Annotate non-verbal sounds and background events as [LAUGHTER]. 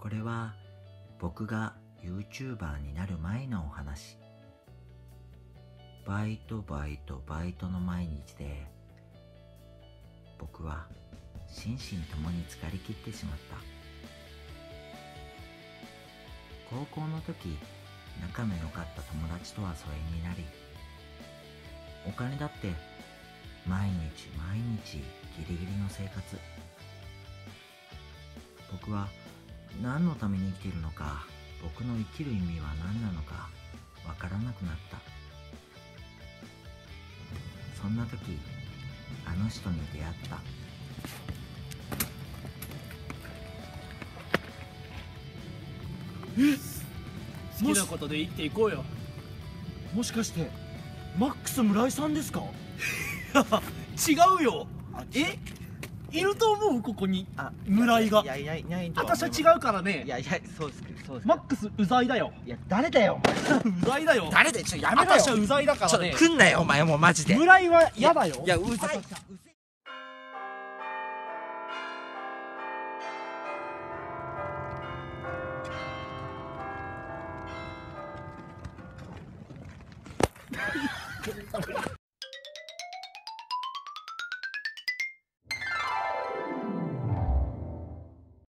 これは僕が YouTuber になる前のお話。バイトバイトバイトの毎日で僕は心身ともに疲れ切ってしまった。高校の時仲の良かった友達とは疎遠になりお金だって毎日毎日ギリギリの生活。僕は何のために生きているのか僕の生きる意味は何なのかわからなくなった。そんな時あの人に出会った。好きなことで生きていこうよ。もしかしてマックス村井さんですか？[LAUGHS] 違うよ。え？いると思うここに。あ村井が。いやいやいないいと私は違うからね。いやいやそうですけどそうです。マックスうざいだよ。いや誰だよ [LAUGHS] うざいだよ。誰だよちょやめろよ。私はうざいだからね。来んなよお前もうマジで。村井は嫌だよ。いやうざい [LAUGHS]